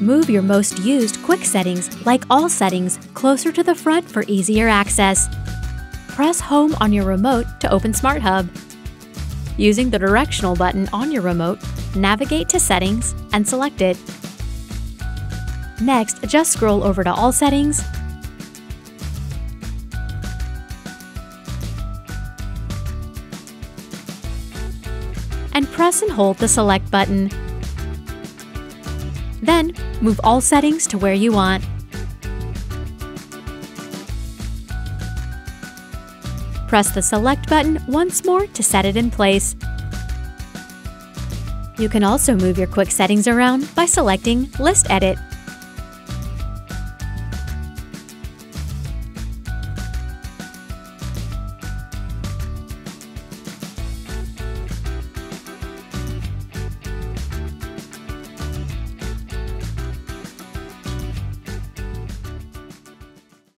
Move your most used quick settings, like all settings, closer to the front for easier access. Press Home on your remote to open Smart Hub. Using the directional button on your remote, navigate to Settings and select it. Next, just scroll over to All Settings and press and hold the Select button. Then, move all settings to where you want. Press the Select button once more to set it in place. You can also move your quick settings around by selecting List Edit.